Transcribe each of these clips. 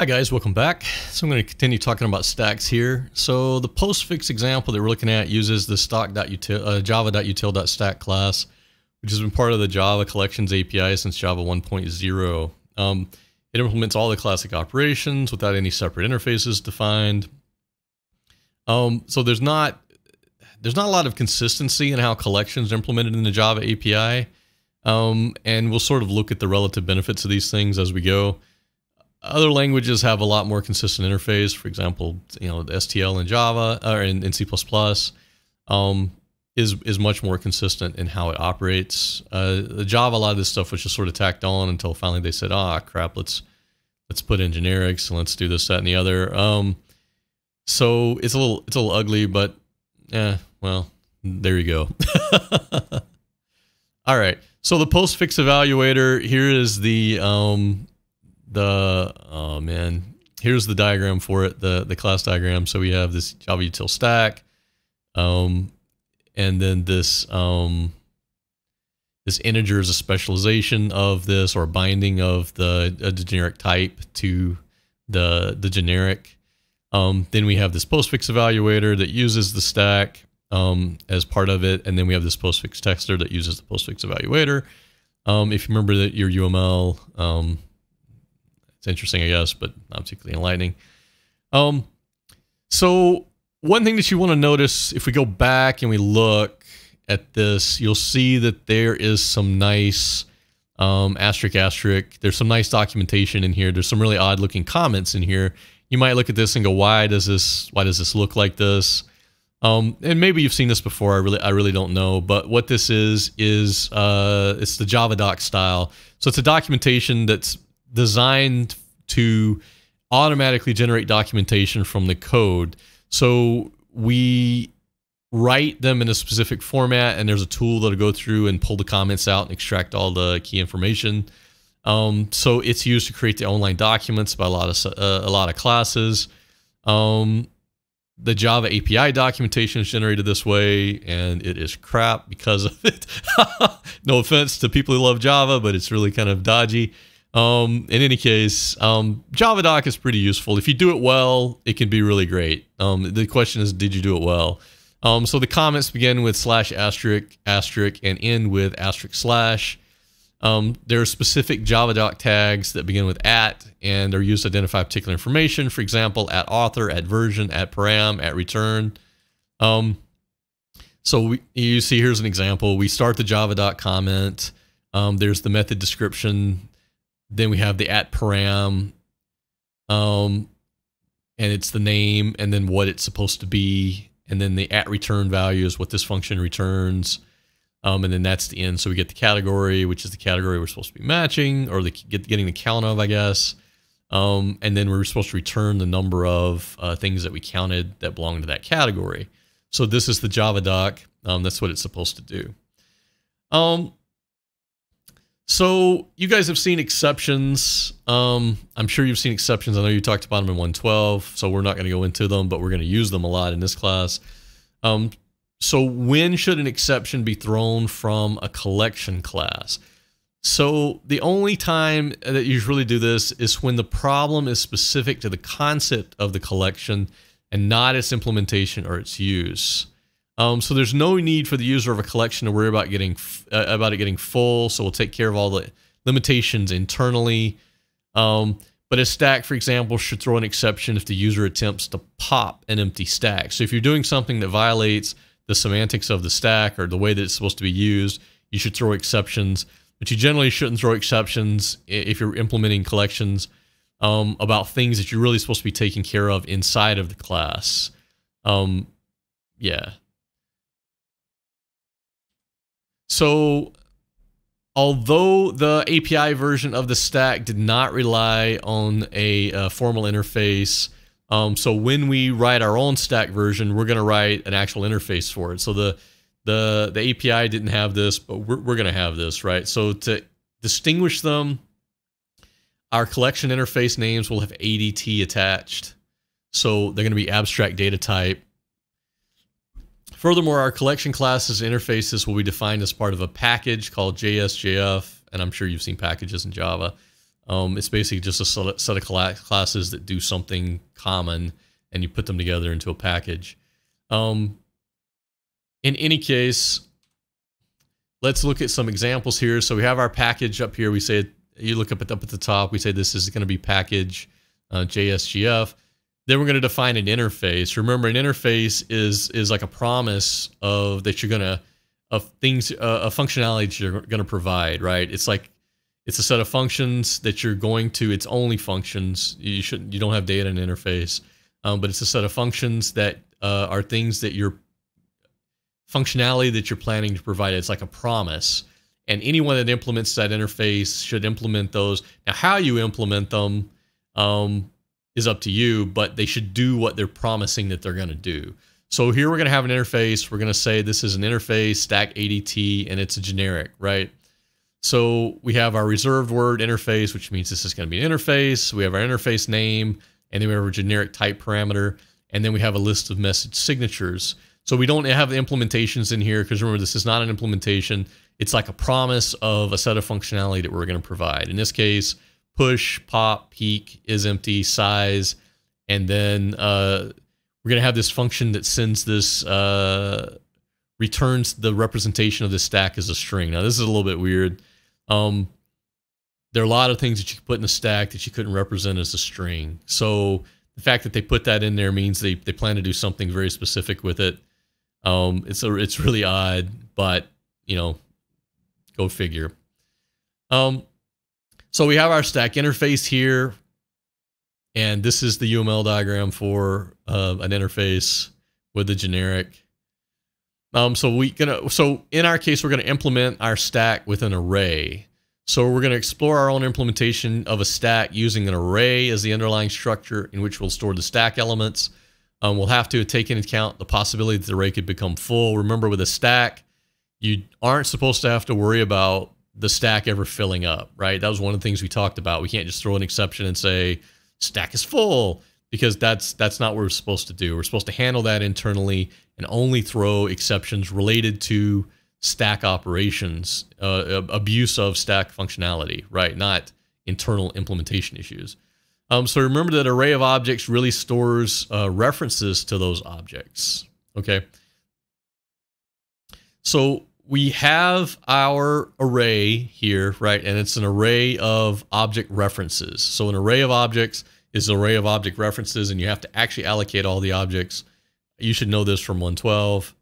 Hi guys, welcome back. So I'm going to continue talking about stacks here. So the postfix example that we're looking at uses the stock.util, uh, java.util.stack class, which has been part of the Java Collections API since Java 1.0. Um, it implements all the classic operations without any separate interfaces defined. Um, so there's not there's not a lot of consistency in how collections are implemented in the Java API. Um, and we'll sort of look at the relative benefits of these things as we go. Other languages have a lot more consistent interface. For example, you know, the STL in Java or in, in C++ um, is is much more consistent in how it operates. Uh, the Java, a lot of this stuff was just sort of tacked on until finally they said, "Ah, crap, let's let's put in generics and let's do this, that, and the other." Um, so it's a little it's a little ugly, but yeah, well, there you go. All right. So the postfix evaluator here is the um, the oh man. Here's the diagram for it the the class diagram. So we have this java util stack um and then this um this integer is a specialization of this or binding of the, the generic type to the the generic. Um, then we have this postfix evaluator that uses the stack um, as part of it. And then we have this postfix tester that uses the postfix evaluator. Um, if you remember that your uml um, it's interesting, I guess, but not particularly enlightening. Um, so one thing that you want to notice if we go back and we look at this, you'll see that there is some nice um, asterisk asterisk. There's some nice documentation in here. There's some really odd looking comments in here. You might look at this and go, why does this why does this look like this? Um, and maybe you've seen this before. I really I really don't know. But what this is is uh, it's the Java doc style. So it's a documentation that's designed to automatically generate documentation from the code. So we write them in a specific format, and there's a tool that'll go through and pull the comments out and extract all the key information. Um, so it's used to create the online documents by a lot of uh, a lot of classes. Um, the Java API documentation is generated this way, and it is crap because of it. no offense to people who love Java, but it's really kind of dodgy. Um, in any case, um, JavaDoc is pretty useful. If you do it well, it can be really great. Um, the question is, did you do it well? Um, so the comments begin with slash asterisk asterisk and end with asterisk slash. Um, there are specific JavaDoc tags that begin with at and they're used to identify particular information. For example, at author, at version, at param, at return. Um, so we, you see, here's an example. We start the JavaDoc comment. Um, there's the method description then we have the at param, um, and it's the name and then what it's supposed to be, and then the at return value is what this function returns. Um, and then that's the end. So we get the category, which is the category we're supposed to be matching, or the get, getting the count of, I guess. Um, and then we're supposed to return the number of uh, things that we counted that belong to that category. So this is the Java doc. Um, that's what it's supposed to do. Um, so you guys have seen exceptions. Um, I'm sure you've seen exceptions. I know you talked about them in 112, so we're not going to go into them, but we're going to use them a lot in this class. Um, so when should an exception be thrown from a collection class? So the only time that you really do this is when the problem is specific to the concept of the collection and not its implementation or its use. Um, so there's no need for the user of a collection to worry about getting uh, about it getting full. So we'll take care of all the limitations internally. Um, but a stack, for example, should throw an exception if the user attempts to pop an empty stack. So if you're doing something that violates the semantics of the stack or the way that it's supposed to be used, you should throw exceptions. But you generally shouldn't throw exceptions if you're implementing collections um, about things that you're really supposed to be taking care of inside of the class. Um, yeah. So although the API version of the stack did not rely on a, a formal interface, um, so when we write our own stack version, we're going to write an actual interface for it. So the the the API didn't have this, but we're we're going to have this, right? So to distinguish them, our collection interface names will have ADT attached. So they're going to be abstract data type. Furthermore, our collection classes interfaces will be defined as part of a package called JSJF, and I'm sure you've seen packages in Java. Um, it's basically just a set of classes that do something common, and you put them together into a package. Um, in any case, let's look at some examples here. So we have our package up here. We say you look up at up at the top. We say this is going to be package uh, JSJF. Then we're going to define an interface. Remember, an interface is is like a promise of that you're going to of things uh, a functionality that you're going to provide. Right? It's like it's a set of functions that you're going to. It's only functions. You shouldn't. You don't have data in an interface, um, but it's a set of functions that uh, are things that you're functionality that you're planning to provide. It's like a promise. And anyone that implements that interface should implement those. Now, how you implement them um, is up to you, but they should do what they're promising that they're going to do. So here we're going to have an interface. We're going to say this is an interface, stack ADT, and it's a generic, right? So we have our reserved word interface, which means this is going to be an interface. We have our interface name, and then we have a generic type parameter, and then we have a list of message signatures. So we don't have the implementations in here because remember, this is not an implementation. It's like a promise of a set of functionality that we're going to provide. In this case, push, pop, peek, is empty, size, and then uh, we're going to have this function that sends this, uh, returns the representation of this stack as a string. Now, this is a little bit weird. Um, there are a lot of things that you could put in the stack that you couldn't represent as a string. So the fact that they put that in there means they, they plan to do something very specific with it. Um, it's a, it's really odd, but you know, go figure. Um, so we have our stack interface here, and this is the UML diagram for uh, an interface with the generic. Um, so we gonna so in our case we're gonna implement our stack with an array. So we're gonna explore our own implementation of a stack using an array as the underlying structure in which we'll store the stack elements. Um, we'll have to take into account the possibility that the array could become full. Remember, with a stack, you aren't supposed to have to worry about the stack ever filling up, right? That was one of the things we talked about. We can't just throw an exception and say stack is full because that's that's not what we're supposed to do. We're supposed to handle that internally and only throw exceptions related to stack operations, uh, abuse of stack functionality, right? Not internal implementation issues. Um, so remember that array of objects really stores uh, references to those objects. Okay. So we have our array here, right? And it's an array of object references. So an array of objects is an array of object references, and you have to actually allocate all the objects. You should know this from 112.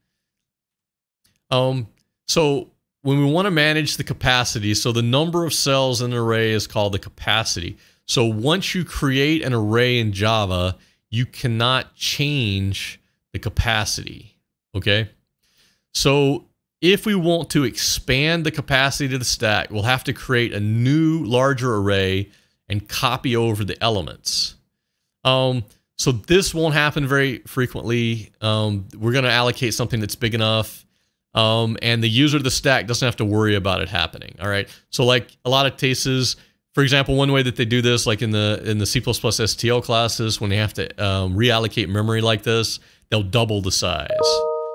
Um, so when we want to manage the capacity, so the number of cells in an array is called the capacity. So once you create an array in Java, you cannot change the capacity. Okay. So if we want to expand the capacity to the stack, we'll have to create a new larger array and copy over the elements. Um, so this won't happen very frequently. Um, we're going to allocate something that's big enough. Um, and the user of the stack doesn't have to worry about it happening. All right. So like a lot of cases, for example, one way that they do this, like in the in the C++ STL classes, when they have to um, reallocate memory like this, they'll double the size.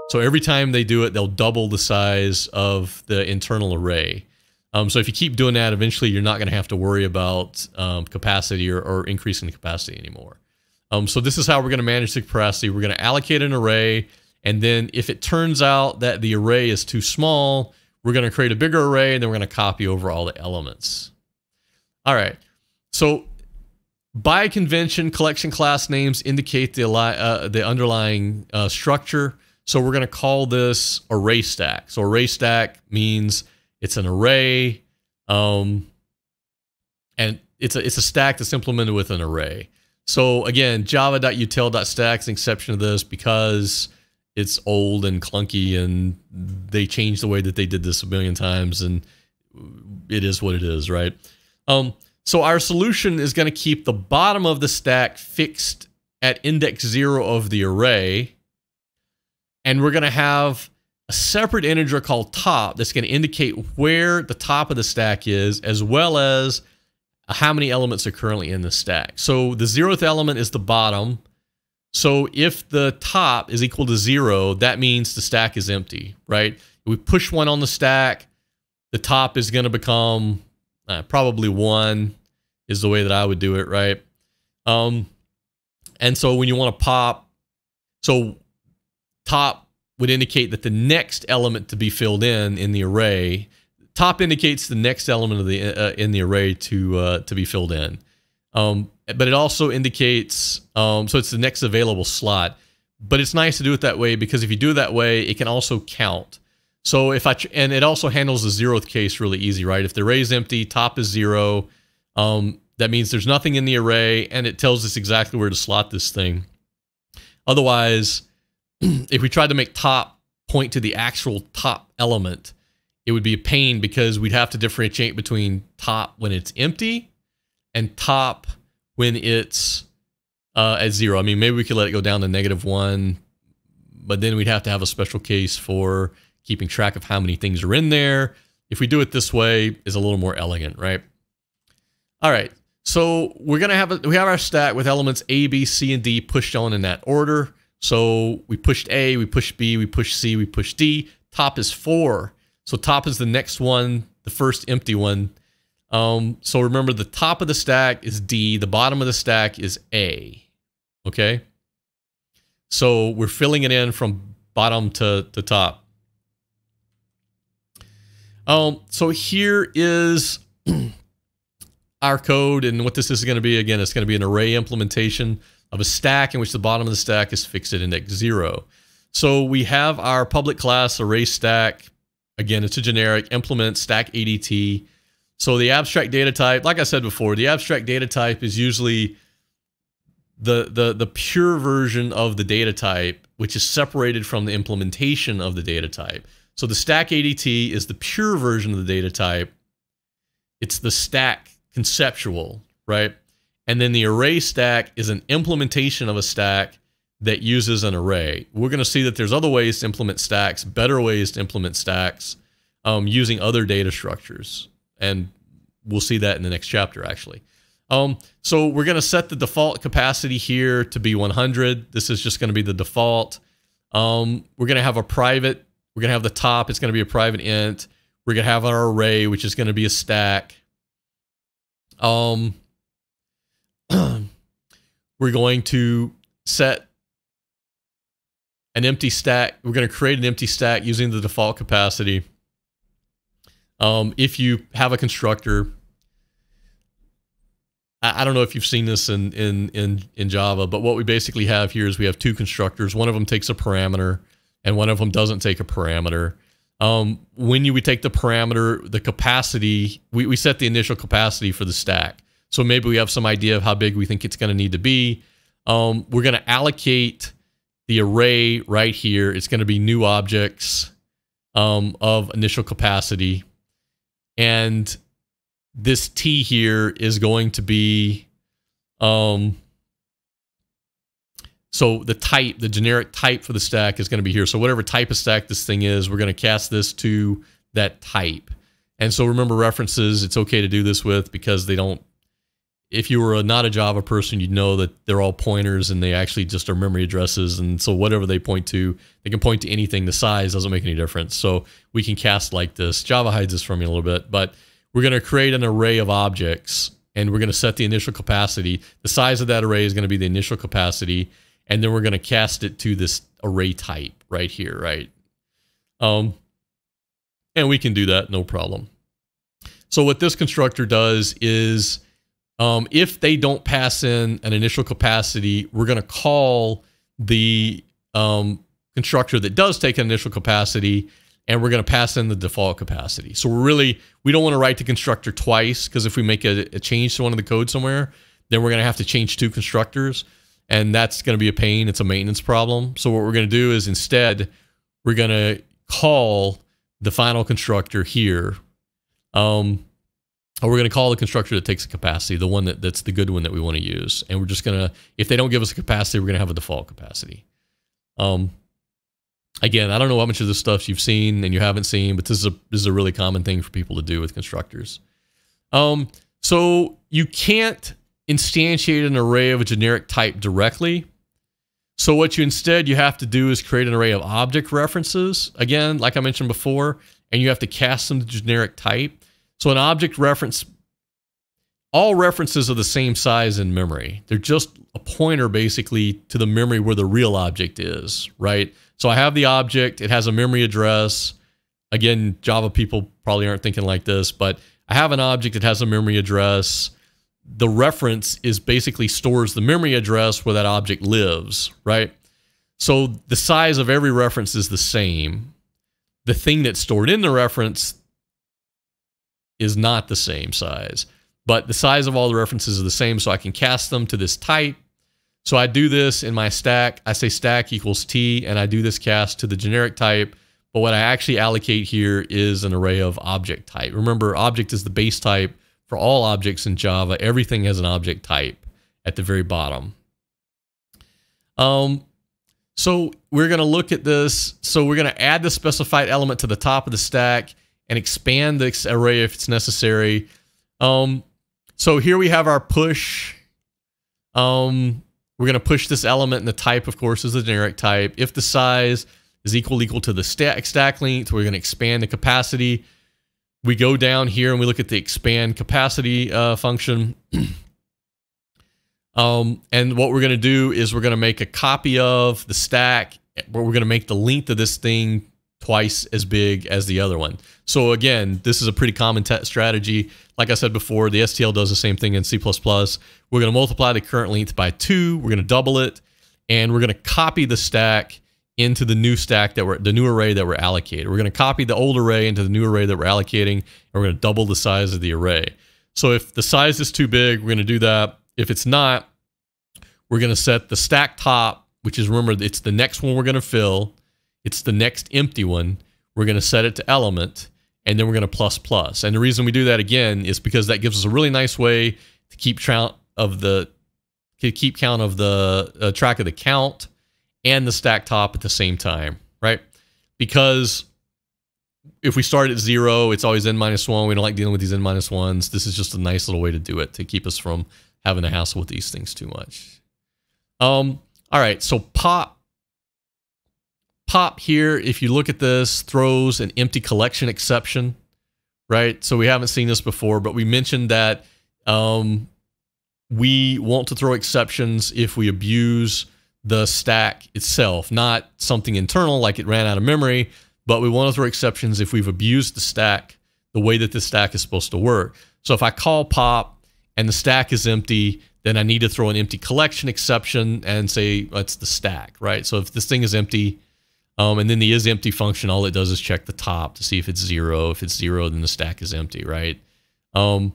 So every time they do it, they'll double the size of the internal array. Um, so if you keep doing that, eventually you're not going to have to worry about um, capacity or, or, increasing the capacity anymore. Um, so this is how we're going to manage the capacity. We're going to allocate an array, and then if it turns out that the array is too small, we're going to create a bigger array, and then we're going to copy over all the elements. All right. So by convention, collection class names indicate the, uh, the underlying uh, structure. So we're going to call this array stack. So array stack means it's an array, um, and it's a it's a stack that's implemented with an array. So again, java.util.stack is an exception to this because it's old and clunky, and they changed the way that they did this a million times, and it is what it is, right? Um, so our solution is going to keep the bottom of the stack fixed at index zero of the array. And we're going to have a separate integer called top that's going to indicate where the top of the stack is, as well as how many elements are currently in the stack. So the zeroth element is the bottom. So if the top is equal to zero, that means the stack is empty, right? If we push one on the stack, the top is going to become uh, probably one is the way that I would do it, right? Um, and so when you want to pop, so top would indicate that the next element to be filled in in the array, top indicates the next element of the uh, in the array to uh, to be filled in. Um, but it also indicates, um, so it's the next available slot. But it's nice to do it that way because if you do it that way, it can also count. So if I, and it also handles the zeroth case really easy, right? If the array is empty, top is zero, um, that means there's nothing in the array and it tells us exactly where to slot this thing. Otherwise, if we tried to make top point to the actual top element, it would be a pain because we'd have to differentiate between top when it's empty and top when it's uh, at zero. I mean, maybe we could let it go down to negative one, but then we'd have to have a special case for keeping track of how many things are in there. If we do it this way, is a little more elegant, right? All right, so we're gonna have a, we have our stack with elements A, B, C, and D pushed on in that order. So we pushed A, we pushed B, we pushed C, we pushed D. Top is four. So top is the next one, the first empty one. Um, so remember the top of the stack is D, the bottom of the stack is A. Okay. So we're filling it in from bottom to the top. Um, so here is our code and what this is going to be. Again, it's going to be an array implementation of a stack in which the bottom of the stack is fixed at index zero. So we have our public class array stack. Again, it's a generic implement stack ADT. So the abstract data type, like I said before, the abstract data type is usually the, the, the pure version of the data type, which is separated from the implementation of the data type. So the stack ADT is the pure version of the data type. It's the stack conceptual, right? And then the array stack is an implementation of a stack that uses an array. We're going to see that there's other ways to implement stacks, better ways to implement stacks um, using other data structures and we'll see that in the next chapter actually. Um, so we're going to set the default capacity here to be 100. This is just going to be the default. Um, we're going to have a private, we're going to have the top, it's going to be a private int. We're going to have our array, which is going to be a stack. Um, we're going to set an empty stack. We're going to create an empty stack using the default capacity. Um, if you have a constructor, I, I don't know if you've seen this in, in, in, in Java, but what we basically have here is we have two constructors. One of them takes a parameter and one of them doesn't take a parameter. Um, when you we take the parameter, the capacity, we, we set the initial capacity for the stack. So maybe we have some idea of how big we think it's going to need to be. Um, we're going to allocate the array right here. It's going to be new objects um, of initial capacity. And this T here is going to be, um, so the type, the generic type for the stack is going to be here. So whatever type of stack this thing is, we're going to cast this to that type. And so remember references, it's okay to do this with because they don't, if you were a, not a Java person, you'd know that they're all pointers and they actually just are memory addresses. And so whatever they point to, they can point to anything. The size doesn't make any difference. So we can cast like this. Java hides this from you a little bit, but we're going to create an array of objects and we're going to set the initial capacity. The size of that array is going to be the initial capacity. And then we're going to cast it to this array type right here, right? Um, and we can do that, no problem. So what this constructor does is um, if they don't pass in an initial capacity, we're going to call the um, constructor that does take an initial capacity and we're going to pass in the default capacity. So we're really, we don't want to write the constructor twice because if we make a, a, change to one of the code somewhere, then we're going to have to change two constructors and that's going to be a pain. It's a maintenance problem. So what we're going to do is instead, we're going to call the final constructor here. Um, we're going to call the constructor that takes a capacity, the one that, that's the good one that we want to use. And we're just going to, if they don't give us a capacity, we're going to have a default capacity. Um, again, I don't know how much of this stuff you've seen and you haven't seen, but this is a, this is a really common thing for people to do with constructors. Um, so you can't instantiate an array of a generic type directly. So what you instead you have to do is create an array of object references. Again, like I mentioned before, and you have to cast them to generic type. So an object reference all references are the same size in memory. They're just a pointer basically to the memory where the real object is, right? So I have the object, it has a memory address. Again, Java people probably aren't thinking like this, but I have an object that has a memory address. The reference is basically stores the memory address where that object lives, right? So the size of every reference is the same. The thing that's stored in the reference is not the same size, but the size of all the references are the same, so I can cast them to this type. So I do this in my stack. I say stack equals t, and I do this cast to the generic type. But what I actually allocate here is an array of object type. Remember, object is the base type for all objects in Java. Everything has an object type at the very bottom. Um, so we're going to look at this. So we're going to add the specified element to the top of the stack and expand the array if it's necessary. Um, so here we have our push. Um, we're going to push this element and the type, of course, is the generic type. If the size is equal equal to the stack, stack length, we're going to expand the capacity. We go down here and we look at the expand capacity uh, function. Um, and what we're going to do is we're going to make a copy of the stack where we're going to make the length of this thing twice as big as the other one. So again, this is a pretty common strategy. Like I said before, the STL does the same thing in C++. We're going to multiply the current length by two. We're going to double it, and we're going to copy the stack into the new stack that we're the new array that we're allocated. We're going to copy the old array into the new array that we're allocating, and we're going to double the size of the array. So if the size is too big, we're going to do that. If it's not, we're going to set the stack top, which is remember, it's the next one we're going to fill. It's the next empty one. We're going to set it to element, and then we're going to plus plus. And the reason we do that again is because that gives us a really nice way to keep count of the to keep count of the uh, track of the count and the stack top at the same time, right? Because if we start at zero, it's always n minus one. We don't like dealing with these n minus ones. This is just a nice little way to do it to keep us from having to hassle with these things too much. Um, all right, so pop pop here, if you look at this, throws an empty collection exception, right? So we haven't seen this before, but we mentioned that um, we want to throw exceptions if we abuse the stack itself, not something internal like it ran out of memory, but we want to throw exceptions if we've abused the stack the way that the stack is supposed to work. So if I call pop and the stack is empty, then I need to throw an empty collection exception and say that's the stack, right? So if this thing is empty, um, and then the is empty function, all it does is check the top to see if it's zero. If it's zero, then the stack is empty, right? Um,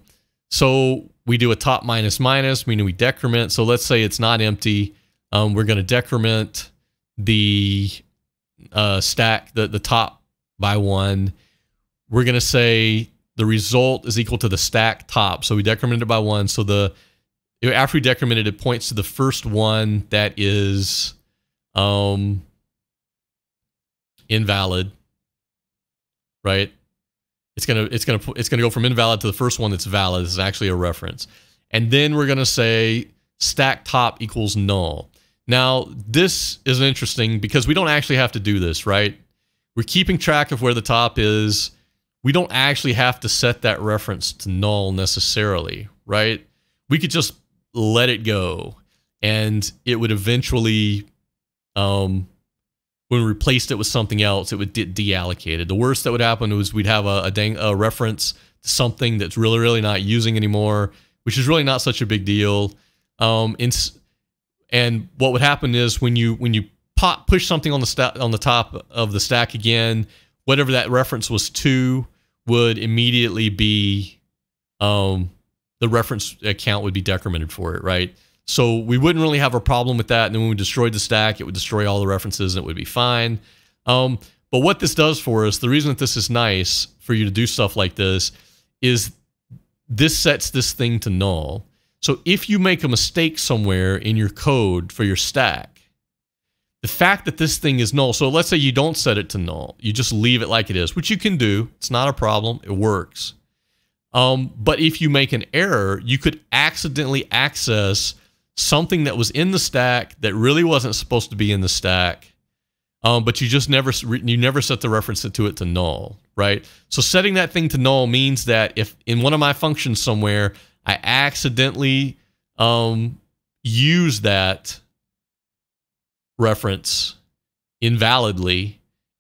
so we do a top minus minus, meaning we decrement. So let's say it's not empty. Um, we're going to decrement the uh, stack, the, the top by one. We're going to say the result is equal to the stack top. So we decrement it by one. So the after we decremented, it it points to the first one that is um, invalid, right? It's gonna it's gonna it's gonna go from invalid to the first one that's valid. This is actually a reference, and then we're gonna say stack top equals null. Now this is interesting because we don't actually have to do this, right? We're keeping track of where the top is. We don't actually have to set that reference to null necessarily, right? We could just let it go, and it would eventually, um, when we replaced it with something else, it would get deallocated. The worst that would happen was we'd have a, a, dang, a reference to something that's really, really not using anymore, which is really not such a big deal. Um, and what would happen is when you when you pop, push something on the on the top of the stack again, whatever that reference was to would immediately be um, the reference account would be decremented for it, right? So we wouldn't really have a problem with that. And then when we destroyed the stack, it would destroy all the references and it would be fine. Um, but what this does for us, the reason that this is nice for you to do stuff like this is this sets this thing to null. So if you make a mistake somewhere in your code for your stack, the fact that this thing is null, so let's say you don't set it to null, you just leave it like it is, which you can do. It's not a problem. It works. Um, but if you make an error, you could accidentally access something that was in the stack that really wasn't supposed to be in the stack. Um, but you just never you never set the reference to it to null, right? So setting that thing to null means that if in one of my functions somewhere I accidentally um, use that reference invalidly,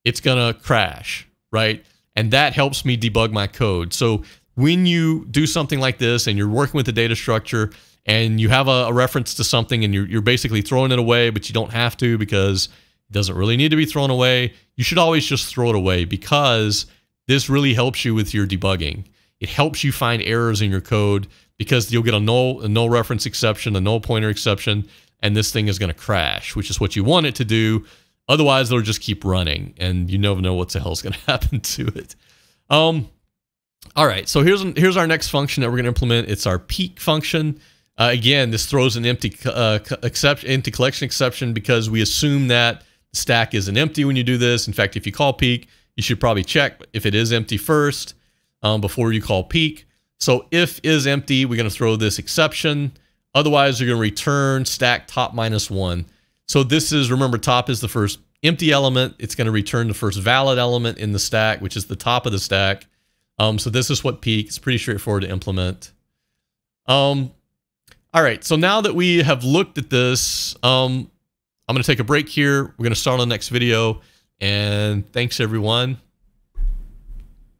it's to crash, right? And that helps me debug my code. So when you do something like this and you're working with the data structure and you have a, a reference to something and you're, you're basically throwing it away, but you don't have to because it doesn't really need to be thrown away, you should always just throw it away because this really helps you with your debugging. It helps you find errors in your code because you'll get a null, a null reference exception, a null pointer exception, and this thing is going to crash, which is what you want it to do. Otherwise, it'll just keep running, and you never know what the hell is going to happen to it. Um, all right, so here's here's our next function that we're going to implement. It's our peek function. Uh, again, this throws an empty uh, exception, collection exception because we assume that the stack isn't empty when you do this. In fact, if you call peek, you should probably check if it is empty first um, before you call peek. So if is empty, we're going to throw this exception. Otherwise, you're going to return stack top minus one. So this is, remember, top is the first empty element. It's going to return the first valid element in the stack, which is the top of the stack. Um, so this is what peek. It's pretty straightforward to implement. Um, all right, so now that we have looked at this, um, I'm going to take a break here. We're going to start on the next video. And thanks, everyone.